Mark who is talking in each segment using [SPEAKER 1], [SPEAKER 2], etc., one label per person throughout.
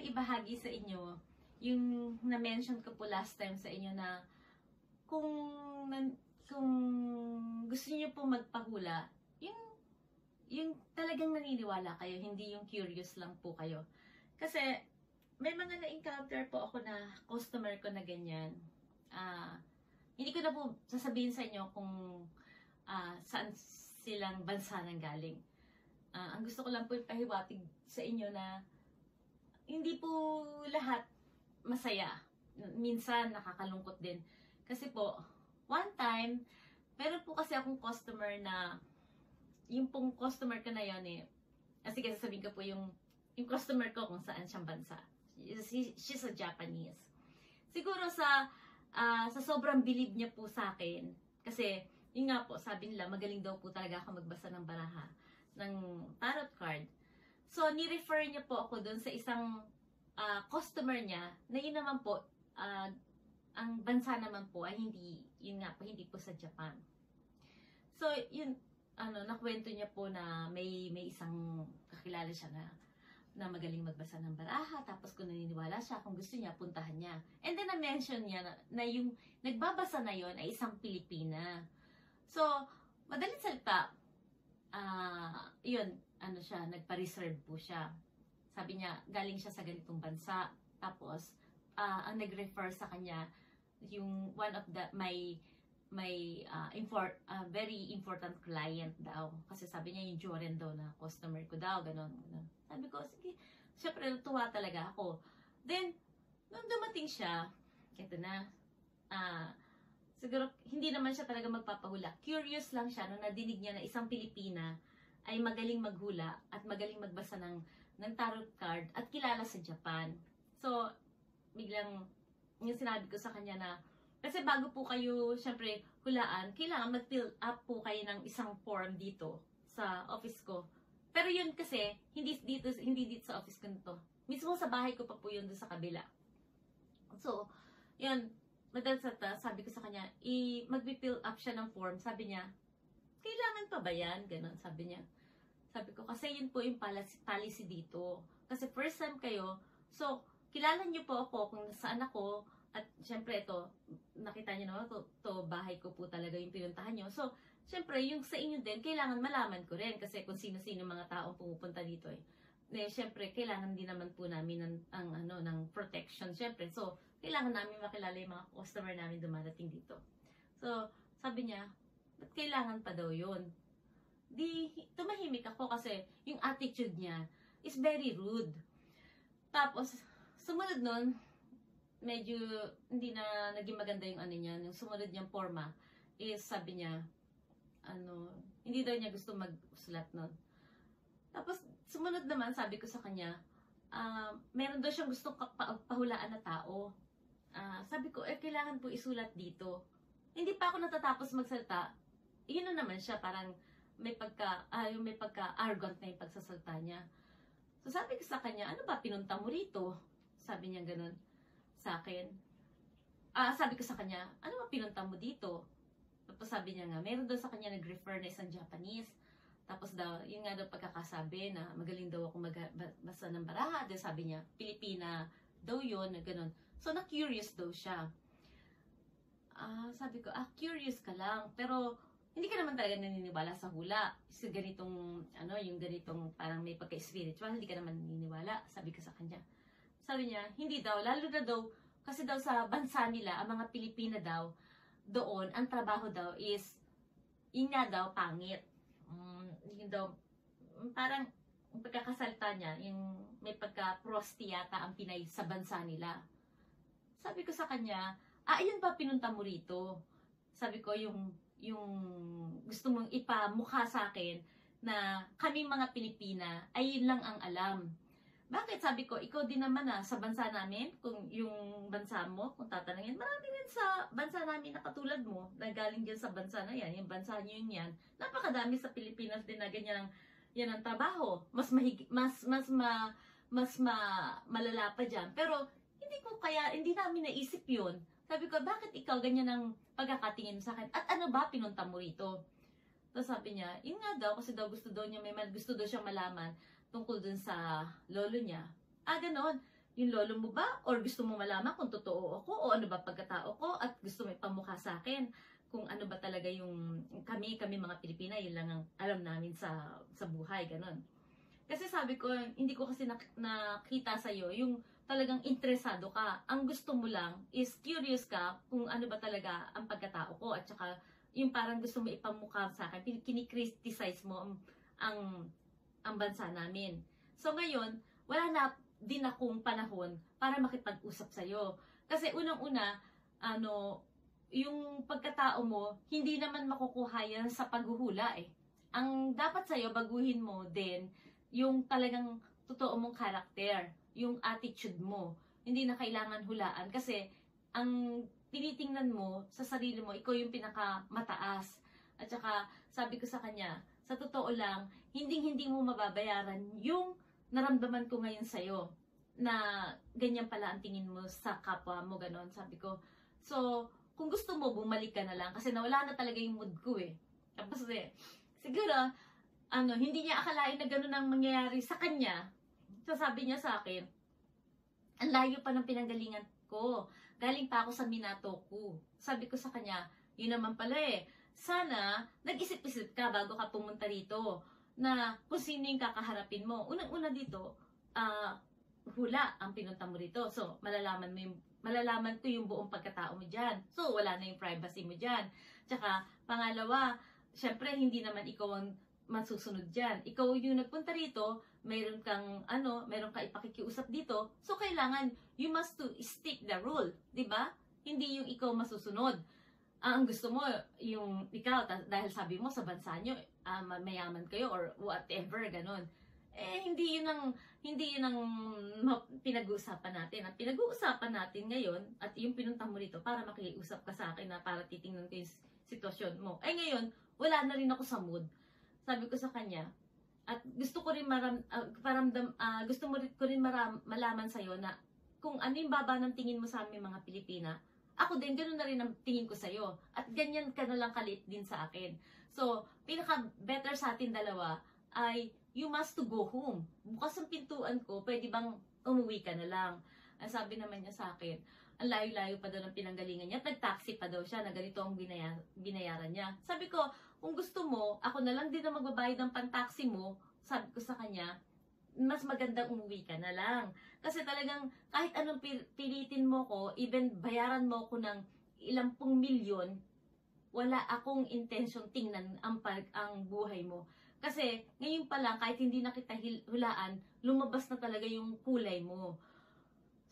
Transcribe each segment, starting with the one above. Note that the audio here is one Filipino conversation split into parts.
[SPEAKER 1] lang ibahagi sa inyo yung na-mention ko po last time sa inyo na kung kung gusto niyo po magpahula, yung yung talagang naniniwala kayo, hindi yung curious lang po kayo. Kasi may mga na-encounter po ako na customer ko na ganyan. Ah, hindi ko na po sasabihin sa inyo kung ah, saan silang bansa nang galing. Ah, ang gusto ko lang po ipahiwatig sa inyo na hindi po lahat masaya. Minsan nakakalungkot din. Kasi po, one time, meron po kasi akong customer na yung pong customer ko na yon eh, ah, sige sasabihin ko po yung yung customer ko kung saan siyang bansa. She- She's a Japanese. Siguro sa ah, sa sobrang bilib niya po sa akin, kasi yun nga po, sabi nila, magaling daw po talaga ako magbasa ng baraha, ng tarot card. So, ni-refer niya po ako doon sa isang ah, customer niya, na yun naman po, ah, ang bansa naman po ay hindi, yun nga po, hindi po sa Japan. So, yun, ano, nakwento niya po na may, may isang kakilala siya na na magaling magbasa ng baraha, tapos kung naniniwala siya, kung gusto niya, puntahan niya. And then, na-mention niya na, na yung nagbabasa na yon ay isang Pilipina. So, madalit salita, ah, yun, ano siya, nagpa-reserve po siya. Sabi niya, galing siya sa ganitong bansa. Tapos, ah, ang nag-refer sa kanya, yung one of the, my, my ah, import, ah, very important client daw. Kasi sabi niya, yung Joren daw na customer ko daw, ganon, ganon. Sabi ko, sige, syempre, natuwa talaga ako. Then, nung dumating siya, eto na, ah, siguro, hindi naman siya talaga magpapahula. Curious lang siya nung nadinig niya na isang Pilipina ay magaling maghula at magaling magbasa ng, ng tarot card at kilala sa Japan. So, biglang, yung sinabi ko sa kanya na, kasi bago po kayo, syempre, hulaan, kailangan mag-fill up po kayo ng isang form dito sa office ko. Pero yun kasi, hindi dito, hindi dito sa office ko nito. Mismo sa bahay ko pa po yun doon sa kabila. So, yun, madalas sa sabi ko sa kanya, i mag-fill up siya ng form. Sabi niya, kailangan pa ba yan? Ganon, sabi niya. Sabi ko, kasi yun po yung policy, dito. Kasi first time kayo, so, kilala niyo po ako kung saan ako, at syempre ito, nakita niyo naman, to, to bahay ko po talaga yung pinuntahan niyo. So, syempre, yung sa inyo din, kailangan malaman ko rin. Kasi kung sino-sino mga taong pumupunta dito eh. Eh, syempre, kailangan din naman po namin ng, ang, ano, ng protection. Syempre, so, kailangan namin makilala yung mga customer namin dumarating dito. So, sabi niya, ba't kailangan pa daw yun? Di, tumahimik ako kasi yung attitude niya is very rude. Tapos, sumunod nun, medyo hindi na naging maganda yung ano niya, yung sumunod niyang forma, is sabi niya, ano, hindi daw niya gusto magsulat nun. Tapos, sumunod naman, sabi ko sa kanya, ah, meron daw siyang gustong pahulaan na tao. Ah, sabi ko, eh, kailangan po isulat dito. Hindi pa ako natatapos magsalita. Yun na naman siya, parang may pagka, ah, may pagka-arrogant na yung pagsasalta niya. So sabi ko sa kanya, ano ba pinunta mo rito? Sabi niya ganun sa akin. Ah, sabi ko sa kanya, ano ba pinunta mo dito? Tapos sabi niya nga, meron daw sa kanya nag-refer na isang Japanese. Tapos daw, yun nga daw pagkakasabi na magaling daw ako magbasa ng baraha. Then sabi niya, Pilipina daw yun, na ganun. So, na-curious daw siya. Ah, sabi ko, ah, curious ka lang. Pero, hindi ka naman talaga naniniwala sa hula. Sa ganitong, ano, yung ganitong parang may pagka-spiritual, hindi ka naman naniniwala. Sabi ko sa kanya. Sabi niya, hindi daw. Lalo na daw, kasi daw sa bansa nila, ang mga Pilipina daw, doon, ang trabaho daw is, yun nga daw, pangit. Mm, yun daw, mm, parang, ang pagkakasalta niya, yung may pagka-prosti yata ang Pinay sa bansa nila. Sabi ko sa kanya, ah, ayun ba pinunta mo rito? Sabi ko, yung, yung gusto mong ipamukha sa akin na kaming mga Pilipina, ay yun lang ang alam. Bakit? Sabi ko, ikaw din naman ah, sa bansa namin, kung yung bansa mo, kung tatanungin, marami din sa bansa namin na katulad mo, na galing din sa bansa na yan, yung bansa nyo yun yan. Napakadami sa Pilipinas din na ganyan ang, yan ang trabaho. Mas mahig, mas, mas ma, mas ma, malala pa dyan. Pero, hindi ko kaya, hindi namin naisip yun. Sabi ko, bakit ikaw ganyan ang pagkakatingin sa akin? At ano ba pinunta mo rito? Tapos sabi niya, yun nga daw, kasi daw gusto daw niya, may gusto daw siyang malaman tungkol dun sa lolo niya. Ah, ganon. yung lolo mo ba? Or gusto mo malaman kung totoo ako? O ano ba pagkatao ko? At gusto mo ipamukha sa akin kung ano ba talaga yung kami, kami mga Pilipina, yun lang ang alam namin sa, sa buhay, ganun. Kasi sabi ko, hindi ko kasi nak- nakita sa'yo yung talagang interesado ka. Ang gusto mo lang is curious ka kung ano ba talaga ang pagkatao ko at saka yung parang gusto mo ipamukha sa akin, kin- kinikriticize mo ang, ang, ang bansa namin. So ngayon, wala na din akong panahon para makipag-usap sa'yo. Kasi unang-una, ano, yung pagkatao mo, hindi naman makukuha yan sa paghuhula eh. Ang dapat sa'yo, baguhin mo din yung talagang totoo mong karakter, yung attitude mo. Hindi na kailangan hulaan kasi ang tinitingnan mo sa sarili mo, ikaw yung pinaka mataas. At saka, sabi ko sa kanya, sa totoo lang, hindi-hindi mo mababayaran yung naramdaman ko ngayon sa'yo na ganyan pala ang tingin mo sa kapwa mo, ganon. Sabi ko, so, kung gusto mo, bumalik ka na lang kasi nawala na talaga yung mood ko eh. Tapos eh, siguro, ano, hindi niya akalain na gano'n ang mangyayari sa kanya. So, sabi niya sa akin, ang layo pa ng pinanggalingan ko. Galing pa ako sa Minato ko. Sabi ko sa kanya, yun naman pala eh. Sana, nag-isip-isip ka bago ka pumunta rito na kung sino yung kakaharapin mo. Unang-una dito, ah, hula ang pinunta mo rito. So, malalaman mo yung, malalaman ko yung buong pagkatao mo dyan. So, wala na yung privacy mo dyan. Tsaka, pangalawa, syempre, hindi naman ikaw ang masusunod dyan. Ikaw yung nagpunta rito, mayroon kang, ano, mayroon ka ipakikiusap dito. So, kailangan, you must to stick the rule. 'di ba? Hindi yung ikaw masusunod. Ah, ang gusto mo, yung ikaw, dahil sabi mo sa bansa nyo, ah, mayaman kayo or whatever, ganun. Eh, hindi yun ang, hindi yun ang pinag-uusapan natin. Ang pinag-uusapan natin ngayon, at yung pinunta mo rito, para makiusap ka sa akin na para titingnan ko yung sitwasyon mo. Ay ngayon, wala na rin ako sa mood. Sabi ko sa kanya, at gusto ko rin maram, ah, paramdam, ah, gusto mo rin, ko rin maram, malaman sa'yo na kung ano yung baba ng tingin mo sa aming mga Pilipina, ako din, ganun na rin ang tingin ko sa'yo. At ganyan ka na lang kalit din sa akin. So, pinaka-better sa atin dalawa ay you must to go home. Bukas ang pintuan ko, pwede bang umuwi ka na lang? Ang sabi naman niya sa akin, ang layo-layo pa daw ng pinanggalingan niya. Nag-taxi pa daw siya na ganito ang binaya, binayaran niya. Sabi ko, kung gusto mo, ako na lang din ang magbabayad ng pantaxi mo. Sabi ko sa kanya, mas magandang umuwi ka na lang. Kasi talagang kahit anong pil- pilitin mo ko, even bayaran mo ko ng ilang pung milyon, wala akong intention tingnan ang, ang buhay mo. Kasi ngayon pa lang, kahit hindi na kita hulaan, lumabas na talaga yung kulay mo.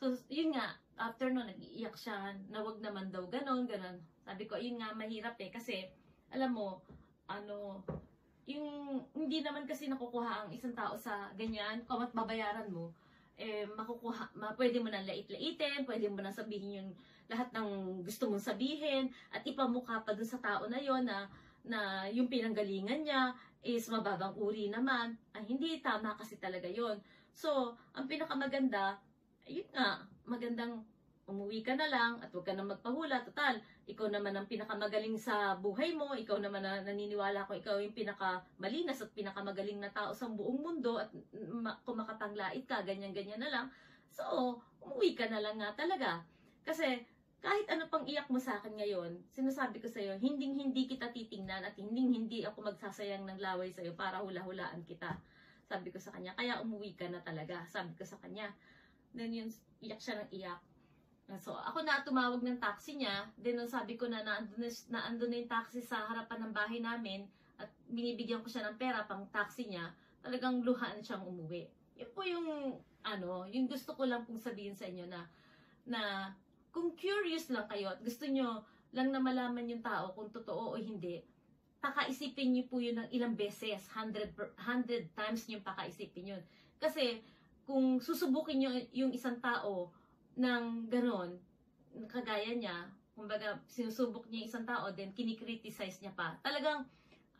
[SPEAKER 1] So, yun nga, after no, nag-iiyak siya, na wag naman daw ganon, ganon. Sabi ko, yun nga, mahirap eh. Kasi, alam mo, ano, yung hindi naman kasi nakukuha ang isang tao sa ganyan, kung at babayaran mo, eh, makukuha, ma, pwede mo na lait-laitin, pwede mo na sabihin yung lahat ng gusto mong sabihin, at ipamukha pa dun sa tao na yon na, na yung pinanggalingan niya is mababang uri naman. Ay, hindi, tama kasi talaga yon So, ang pinakamaganda, yun nga, magandang umuwi ka na lang at huwag ka na magpahula. Total, ikaw naman ang pinakamagaling sa buhay mo, ikaw naman na naniniwala ko, ikaw yung pinakamalinas at pinakamagaling na tao sa buong mundo at makapanglait ka, ganyan-ganyan na lang. So, umuwi ka na lang nga talaga. Kasi, kahit ano pang iyak mo sa akin ngayon, sinasabi ko sa'yo, hinding-hindi kita titingnan at hinding-hindi ako magsasayang ng laway sa'yo para hula-hulaan kita. Sabi ko sa kanya, kaya umuwi ka na talaga. Sabi ko sa kanya. Then yun, iyak siya ng iyak. So, ako na tumawag ng taxi niya. Then, sabi ko na naandun na, naandun na yung taxi sa harapan ng bahay namin at binibigyan ko siya ng pera pang taxi niya, talagang luhaan siyang umuwi. Yun po yung, ano, yung gusto ko lang pong sabihin sa inyo na, na kung curious lang kayo at gusto nyo lang na malaman yung tao kung totoo o hindi, pakaisipin niyo po yun ng ilang beses, 100, per- 100 times niyo pakaisipin yun. Kasi, kung susubukin nyo yung isang tao ng ganon, kagaya niya, kumbaga sinusubok niya isang tao, then kinikriticize niya pa. Talagang,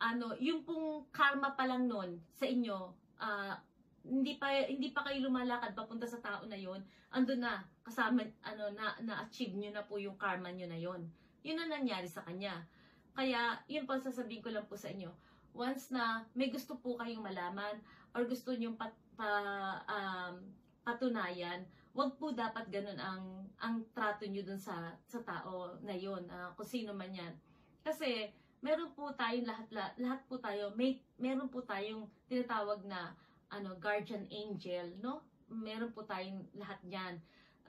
[SPEAKER 1] ano, yung pong karma pa lang nun sa inyo, ah, hindi pa hindi pa kayo lumalakad papunta sa tao na yon andun na kasama ano na na-achieve niyo na po yung karma niyo na yon yun ang nangyari sa kanya. Kaya yun po sasabihin ko lang po sa inyo. Once na may gusto po kayong malaman or gusto niyo pat, pa, um, patunayan wag po dapat ganun ang ang trato nyo dun sa sa tao na yon uh, kung sino man yan kasi meron po tayong lahat lahat, po tayo may meron po tayong tinatawag na ano guardian angel no meron po tayong lahat niyan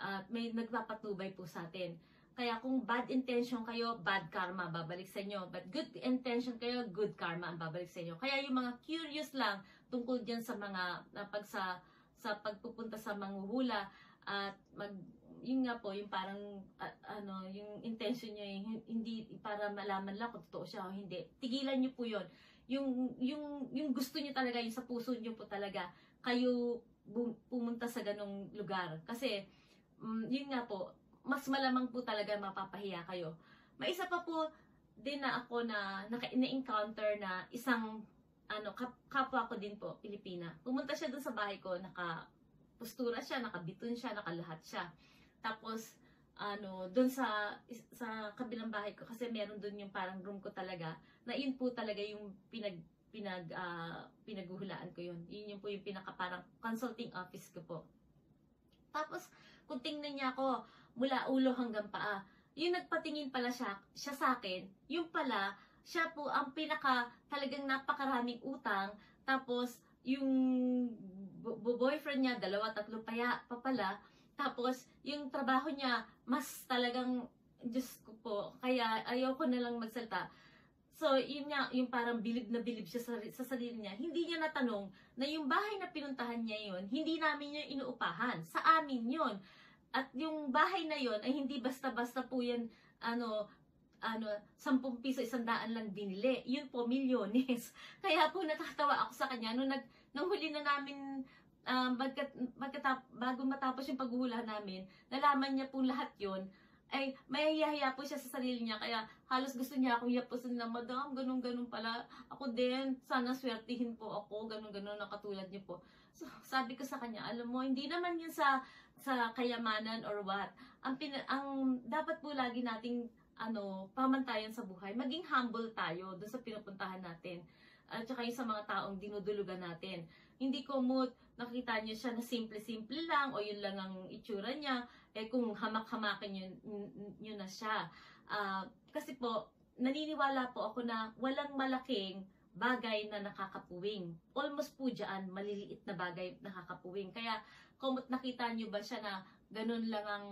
[SPEAKER 1] at uh, may nagpapatnubay po sa atin kaya kung bad intention kayo, bad karma babalik sa inyo. But good intention kayo, good karma ang babalik sa inyo. Kaya yung mga curious lang tungkol diyan sa mga pag sa sa pagpupunta sa manghuhula at mag yun nga po, yung parang uh, ano, yung intention niyo hindi para malaman lang kung totoo siya o hindi. Tigilan niyo po 'yon. Yung yung yung gusto niyo talaga, yung sa puso niyo po talaga kayo pumunta sa ganong lugar. Kasi um, yun nga po, mas malamang po talaga mapapahiya kayo. May isa pa po din na ako na na-encounter na isang ano kap, kapwa ko din po, Pilipina. Pumunta siya doon sa bahay ko, naka postura siya, nakabiton siya, nakalahat siya. Tapos ano, doon sa sa kabilang bahay ko kasi meron doon yung parang room ko talaga na yun po talaga yung pinag pinag uh, pinaghuhulaan ko yun. Yun yung po yung pinaka parang consulting office ko po. Tapos kung tingnan niya ako, mula ulo hanggang paa. Yung nagpatingin pala siya, siya sa akin, yung pala, siya po ang pinaka talagang napakaraming utang, tapos yung boyfriend niya, dalawa, tatlo paya pa pala, tapos yung trabaho niya, mas talagang, Diyos ko po, kaya ayaw ko na lang magsalta. So, yun nga, yung parang bilib na bilib siya sa, sa sarili niya. Hindi niya natanong na yung bahay na pinuntahan niya yun, hindi namin yung inuupahan. Sa amin yun. At yung bahay na yon ay hindi basta-basta po yan, ano, ano, 10 piso, isang daan lang binili. Yun po, milyones. Kaya po natatawa ako sa kanya. Nung, nag, nung huli na namin, um, bagkat, bago matapos yung paghuhula namin, nalaman niya po lahat yon ay mahihiya po siya sa sarili niya. Kaya halos gusto niya akong yapusin na, Madam, ganun-ganun pala. Ako din, sana swertihin po ako, ganun-ganun na katulad niyo po. So, sabi ko sa kanya, alam mo, hindi naman yun sa sa kayamanan or what. Ang, pin, ang dapat po lagi nating ano, pamantayan sa buhay, maging humble tayo doon sa pinupuntahan natin. At saka yung sa mga taong dinudulugan natin. Hindi ko mood, nakita niyo siya na simple-simple lang o yun lang ang itsura niya. Eh kung hamak-hamakin yun, yun na siya. Uh, kasi po, naniniwala po ako na walang malaking bagay na nakakapuwing. Almost po dyan, maliliit na bagay nakakapuwing. Kaya kung nakita nyo ba siya na ganun lang ang,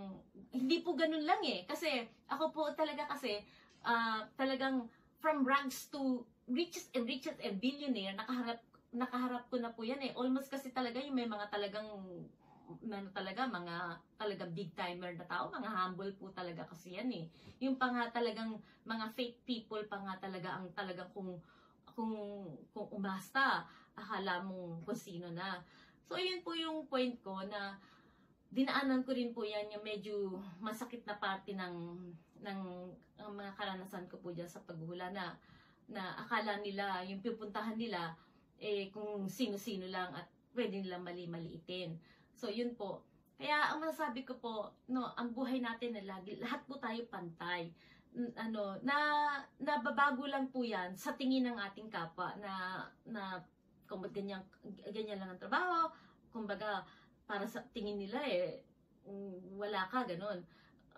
[SPEAKER 1] hindi po ganun lang eh. Kasi ako po talaga kasi, uh, talagang from rags to richest and richest and billionaire, nakaharap, nakaharap ko na po yan eh. Almost kasi talaga yung may mga talagang ano talaga, mga talagang big timer na tao, mga humble po talaga kasi yan eh. Yung pa nga talagang mga fake people pa nga talaga ang talagang kung kung kung umasta, akala mong kung sino na. So, ayun po yung point ko na dinaanan ko rin po yan yung medyo masakit na parte ng, ng, ng mga karanasan ko po dyan sa paghula na, na akala nila, yung pipuntahan nila, eh, kung sino-sino lang at pwede nilang mali-maliitin. So, yun po. Kaya, ang masasabi ko po, no, ang buhay natin na lagi, lahat po tayo pantay. Ano, na nababago lang po yan sa tingin ng ating kapwa na, na kung ba't ganyan, ganyan lang ang trabaho, kumbaga, para sa tingin nila eh, mm, wala ka, ganun.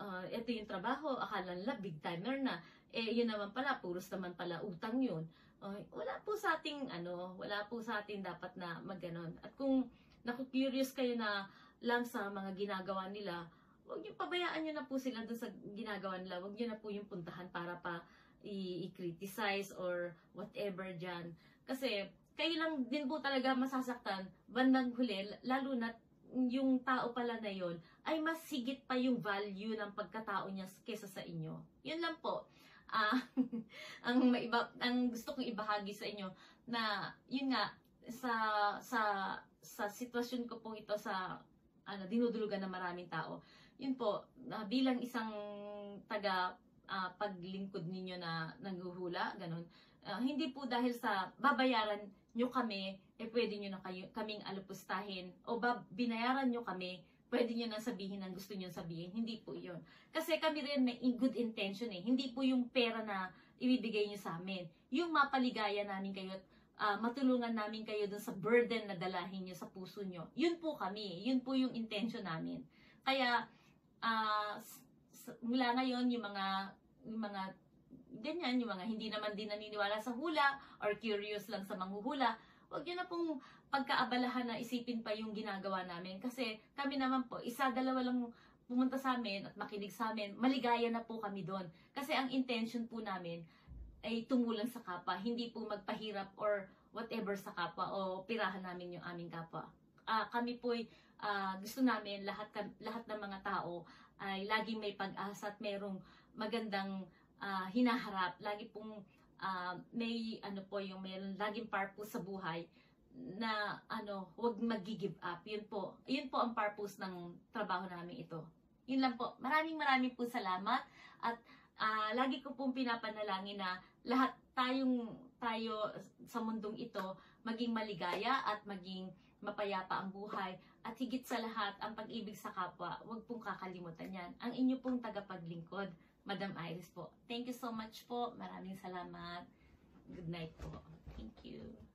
[SPEAKER 1] Uh, ito yung trabaho, akala nila big timer na. Eh, yun naman pala, puros naman pala utang yun. Uh, wala po sa ating, ano, wala po sa ating dapat na magganon. At kung naku-curious kayo na lang sa mga ginagawa nila, huwag niyo pabayaan niyo na po sila dun sa ginagawa nila. Huwag niyo na po yung puntahan para pa i-criticize or whatever dyan. Kasi, kayo lang din po talaga masasaktan bandang huli, lalo na yung tao pala na yon ay mas higit pa yung value ng pagkatao niya kesa sa inyo. Yun lang po. Uh, ang maiba, ang gusto kong ibahagi sa inyo na yun nga sa sa sa sitwasyon ko po ito sa ano dinudulugan ng maraming tao. Yun po, uh, bilang isang taga uh, paglingkod ninyo na nanghuhula, ganun. Uh, hindi po dahil sa babayaran nyo kami, eh pwede nyo na kayo, kaming alupustahin o ba, binayaran nyo kami, pwede nyo na sabihin ang gusto nyo sabihin. Hindi po yun. Kasi kami rin may good intention eh. Hindi po yung pera na ibibigay nyo sa amin. Yung mapaligaya namin kayo uh, matulungan namin kayo dun sa burden na dalahin nyo sa puso nyo. Yun po kami. Yun po yung intention namin. Kaya, s- mula ngayon, yung mga, yung mga, ganyan, yung mga hindi naman din naniniwala sa hula or curious lang sa manghuhula, huwag nyo na pong pagkaabalahan na isipin pa yung ginagawa namin. Kasi kami naman po, isa, dalawa lang pumunta sa amin at makinig sa amin, maligaya na po kami doon. Kasi ang intention po namin ay tumulong sa kapwa, hindi po magpahirap or whatever sa kapwa o pirahan namin yung aming kapwa. Ah, kami po gusto namin lahat lahat ng mga tao ay laging may pag-asa at merong magandang ah, hinaharap, lagi pong ah, may ano po yung may laging purpose sa buhay na ano, huwag mag-give up. Yun po. Yun po ang purpose ng trabaho namin ito. Yun lang po. Maraming maraming po salamat at ah, lagi ko pong pinapanalangin na lahat tayong tayo sa mundong ito maging maligaya at maging mapayapa ang buhay at higit sa lahat ang pag-ibig sa kapwa huwag pong kakalimutan yan ang inyo pong tagapaglingkod Madam Iris po. Thank you so much po. Maraming salamat. Good night po. Thank you